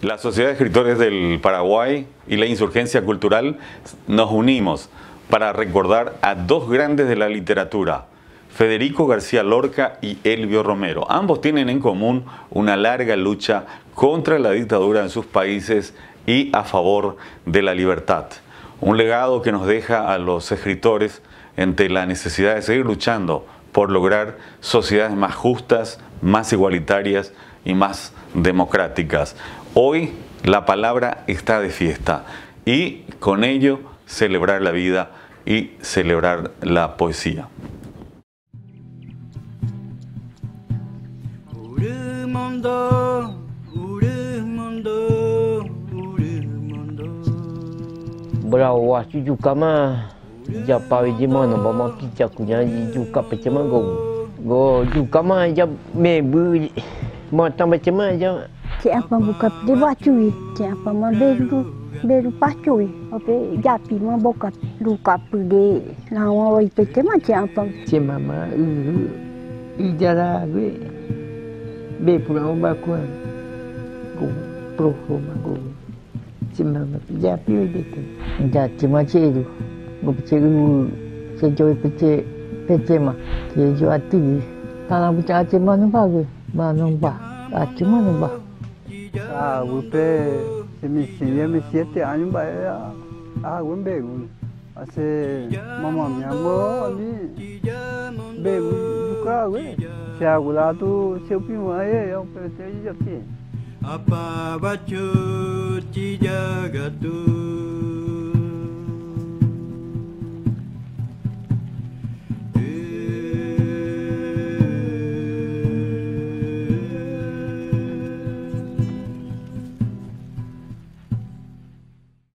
La Sociedad de Escritores del Paraguay y la Insurgencia Cultural nos unimos para recordar a dos grandes de la literatura, Federico García Lorca y Elvio Romero. Ambos tienen en común una larga lucha contra la dictadura en sus países y a favor de la libertad. Un legado que nos deja a los escritores entre la necesidad de seguir luchando por lograr sociedades más justas, más igualitarias y más democráticas. Hoy la palabra está de fiesta y con ello celebrar la vida y celebrar la poesía. Berawas juga mah ja pawi je mana ba ma picha kunya juga pecema go go juga mah ja mebu ma tambah cema ja cik apa buka dia bacui cik apa ma beru beru pacui apa japi ma buka luka pede lawa wai pete ma cik apa? Cik mama uru ijara gue be pulau bakuan ku proho ma gue cik mama japi wai pete japi ma cik itu gue pece uru sejauh pece pece ma. Sejauh hati tanah pecah aceh mana gue, mana bah aceh mana bah Ah, upe emisi emisi ete anyu ba a ah a, gun. Ase mama miango ani be buka we. Sia gula se sepi wa ye ya upe te jati. Apa bacu tiga gatu.